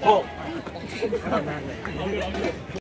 本当に。